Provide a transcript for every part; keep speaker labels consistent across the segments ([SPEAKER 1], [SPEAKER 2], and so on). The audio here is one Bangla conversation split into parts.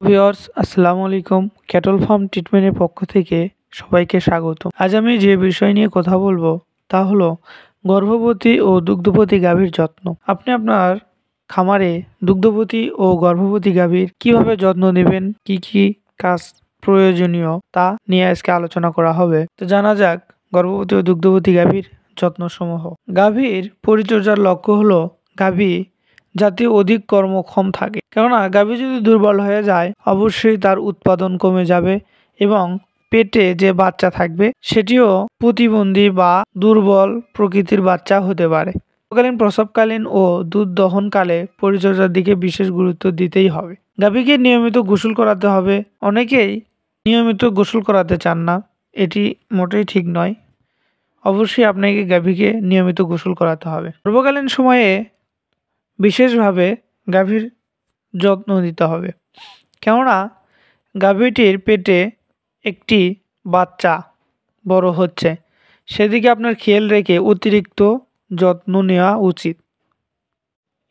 [SPEAKER 1] ভিওর্স আসসালামু আলাইকুম। ক্যাটল ফার্ম ট্রিটমেন্টের পক্ষ থেকে সবাইকে স্বাগত আজ আমি যে বিষয় নিয়ে কথা বলব, তা হলো গর্ভবতী ও দুগ্ধবতী গাভীর যত্ন। আপনি আপনার খামারে দুগ্ধবতী ও গর্ভবতী গাভীর কীভাবে যত্ন নেবেন, কি কি কাজ প্রয়োজনীয়, তা নিয়ে আজকে আলোচনা করা হবে। তো জানা যাক গর্ভবতী ও দুগ্ধবতী গাভীর যত্নসমূহ। গাভীর পরিচর্যার লক্ষ্য হলো গাভী যাতে অধিক কর্মক্ষম থাকে। কেননা, গাভী যদি দুর্বল হয়ে যায়, অবশ্যই তার উৎপাদন কমে যাবে এবং পেটে যে বাচ্চা থাকবে, সেটিও প্রতিবন্ধী বা দুর্বল প্রকৃতির বাচ্চা হতে পারে। কালীন প্রসবকালীন ও দুধ দহনকালে পরিচর্যার দিকে বিশেষ গুরুত্ব দিতেই হবে। গাভীকে নিয়মিত গোসল করাতে হবে। অনেকেই নিয়মিত গোসল করাতে চান না। এটি মোটেই ঠিক নয়। অবশ্যই আপনাকে গাভীকে নিয়মিত গোসল করাতে হবে। পূর্বকালীন সময়ে বিশেষভাবে গাভীর যত্ন নিতে হবে। কেননা গাভীটির পেটে একটি বাচ্চা বড় হচ্ছে, সেদিকে আপনার খেয়াল রেখে অতিরিক্ত যত্ন নেওয়া উচিত।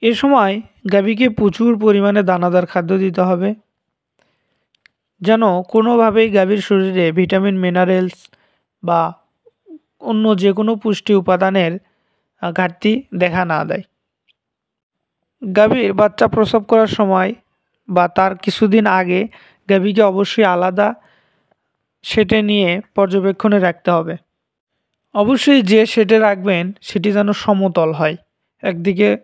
[SPEAKER 1] এ সময় গাভীকে প্রচুর পরিমাণে দানাদার খাদ্য দিতে হবে, যেন কোনোভাবেই গাভীর শরীরে ভিটামিন, মিনারেলস বা অন্য যে কোনো পুষ্টি উপাদানের ঘাটতি দেখা না দেয়। গাভীর বাচ্চা প্রসব করার সময় বা তার কিছুদিন আগে গাভীকে অবশ্যই আলাদা সেটে নিয়ে পর্যবেক্ষণে রাখতে হবে। অবশ্যই যে সেটে রাখবেন, সেটি যেন সমতল হয়। একদিকে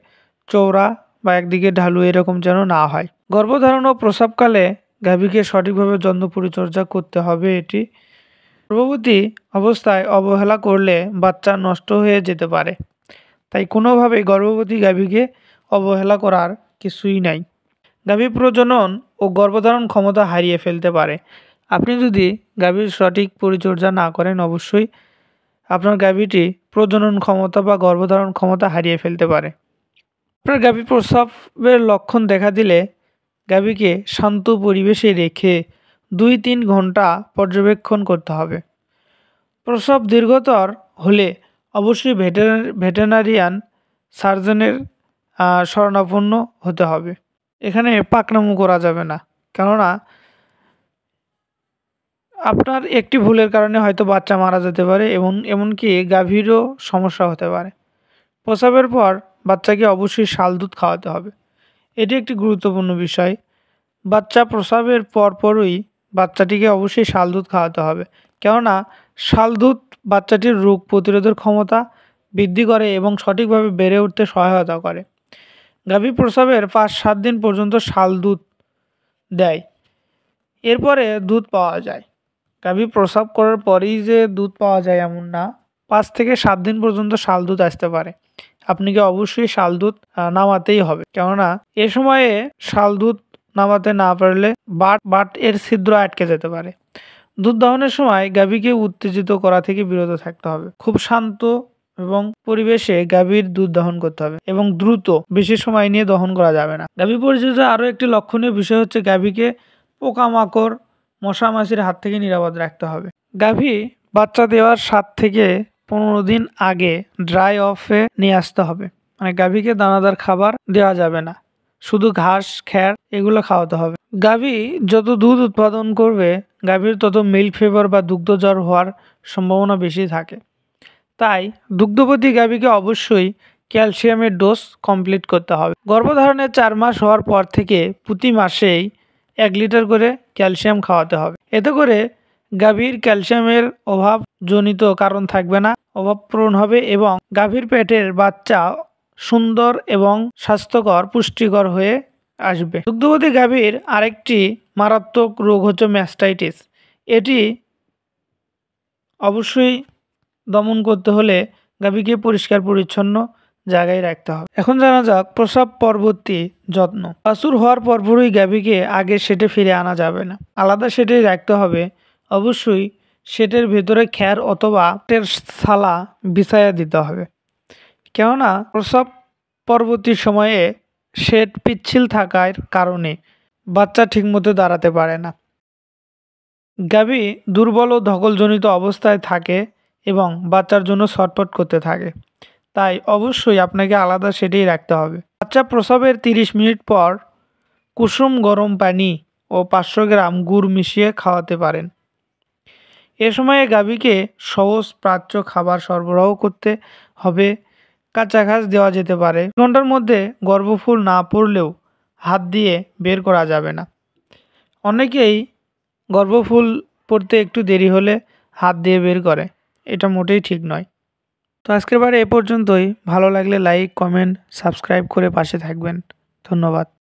[SPEAKER 1] চৌড়া বা একদিকে ঢালু এরকম যেন না হয়। গর্ভধারণ ও প্রসবকালে গাভীকে সঠিকভাবে যত্ন পরিচর্যা করতে হবে এটি। গর্ভবতী অবস্থায় অবহেলা করলে বাচ্চা নষ্ট হয়ে যেতে পারে। তাই কোনোভাবেই গর্ভবতী গাভীকে অবহেলা করার কিছুই নাই। গাভী প্রজনন ও গর্ভধারণ ক্ষমতা হারিয়ে ফেলতে পারে। আপনি যদি গাভীর সঠিক পরিচর্যা না করেন, অবশ্যই আপনার গাভীটি প্রজনন ক্ষমতা বা গর্ভধারণ ক্ষমতা হারিয়ে ফেলতে পারে। আপনার গাভী প্রস্রাবের লক্ষণ দেখা দিলে গাভীকে শান্ত পরিবেশে রেখে দুই তিন ঘণ্টা পর্যবেক্ষণ করতে হবে। প্রসব দীর্ঘতর হলে অবশ্যই ভেটেনারিয়ান সার্জনের শরণাপন্ন হতে হবে। এখানে পাকনামো করা যাবে না। কেননা, আপনার একটি ভুলের কারণে হয়তো বাচ্চা মারা যেতে পারে এবং এমনকি গাভীরও সমস্যা হতে পারে। প্রসাবের পর বাচ্চাকে অবশ্যই শাল দুধ খাওয়াতে হবে। এটি একটি গুরুত্বপূর্ণ বিষয়। বাচ্চা প্রসাবের পরপরই বাচ্চাটিকে অবশ্যই শাল দুধ খাওয়াতে হবে। কেননা, শাল দুধ বাচ্চাটির রোগ প্রতিরোধের ক্ষমতা বৃদ্ধি করে এবং সঠিকভাবে বেড়ে উঠতে সহায়তা করে। গাভী প্রসবের পাঁচ, সাত দিন পর্যন্ত শাল দুধ দেয়। এরপরে দুধ পাওয়া যায়। গাভী প্রসব করার পরেই যে দুধ পাওয়া যায় এমন না, পাঁচ থেকে সাত দিন পর্যন্ত শাল দুধ আসতে পারে। আপনাকে অবশ্যই শাল দুধ নামাতেই হবে। কেননা, এ সময়ে শাল দুধ নামাতে না পারলে বাট বাট এর ছিদ্র আটকে যেতে পারে। দুধ দহনের সময় গাভীকে উত্তেজিত করা থেকে বিরত থাকতে হবে। খুব শান্ত এবং পরিবেশে গাভীর দুধ দহন করতে হবে এবং দ্রুত বেশি সময় নিয়ে দহন করা যাবে না। গাভী পরিচর্যা আরও একটি লক্ষণীয় বিষয় হচ্ছে গাভীকে পোকামাকড় মশা মাছির হাত থেকে নিরাপদ রাখতে হবে। গাভী বাচ্চা দেওয়ার সাত থেকে পনেরো দিন আগে ড্রাই অফে নিয়ে আসতে হবে। মানে গাভীকে দানাদার খাবার দেওয়া যাবে না। শুধু ঘাস, খ্যার এগুলো খাওয়াতে হবে। গাভী যত দুধ উৎপাদন করবে, গাভীর তত মিল্ক ফেভার বা দুগ্ধ জ্বর হওয়ার সম্ভাবনা বেশি থাকে। তাই দুগ্ধবতী গাভীকে অবশ্যই ক্যালসিয়ামের ডোজ কমপ্লিট করতে হবে। গর্ভধারণের চার মাস হওয়ার পর থেকে প্রতি মাসেই এক লিটার করে ক্যালসিয়াম খাওয়াতে হবে। এতে করে গাভীর ক্যালসিয়ামের অভাব জনিত কারণ থাকবে না, অভাব পূরণ হবে এবং গাভীর পেটের বাচ্চা সুন্দর এবং স্বাস্থ্যকর, পুষ্টিকর হয়ে আসবে। দুগ্ধবতী গাভীর আরেকটি মারাত্মক রোগ হচ্ছে ম্যাস্টাইটিস। এটি অবশ্যই দমন করতে হলে গাভীকে পরিষ্কার পরিচ্ছন্ন জায়গায় রাখতে হবে। এখন জানা যাক প্রসাব পরবর্তী যত্ন। বাছুর হওয়ার পরপরই গাভীকে আগে সেটে ফিরে আনা যাবে না। আলাদা সেটেই রাখতে হবে। অবশ্যই সেটের ভেতরে খ্যার অথবা টের সালা বিছাইয়া দিতে হবে। কেননা প্রসব পরবর্তী সময়ে শেড পিচ্ছিল থাকার কারণে বাচ্চা ঠিকমতো দাঁড়াতে পারে না। গাভী দুর্বল ও ধকলজনিত অবস্থায় থাকে এবং বাচ্চার জন্য ছটপট করতে থাকে। তাই অবশ্যই আপনাকে আলাদা সেটাই রাখতে হবে। বাচ্চা প্রসবের তিরিশ মিনিট পর কুসুম গরম পানি ও পাঁচশো গ্রাম গুড় মিশিয়ে খাওয়াতে পারেন। এ সময়ে গাভীকে সহজ প্রাচ্য খাবার সরবরাহ করতে হবে। কাঁচা ঘাস দেওয়া যেতে পারে। ঘণ্টার মধ্যে গর্ভফুল না পড়লেও হাত দিয়ে বের করা যাবে না। অনেকেই গর্ভফুল পড়তে একটু দেরি হলে হাত দিয়ে বের করে। এটা মোটেই ঠিক নয়। তো আজকের বারে এ পর্যন্তই। ভালো লাগলে লাইক কমেন্ট সাবস্ক্রাইব করে পাশে থাকবেন। ধন্যবাদ।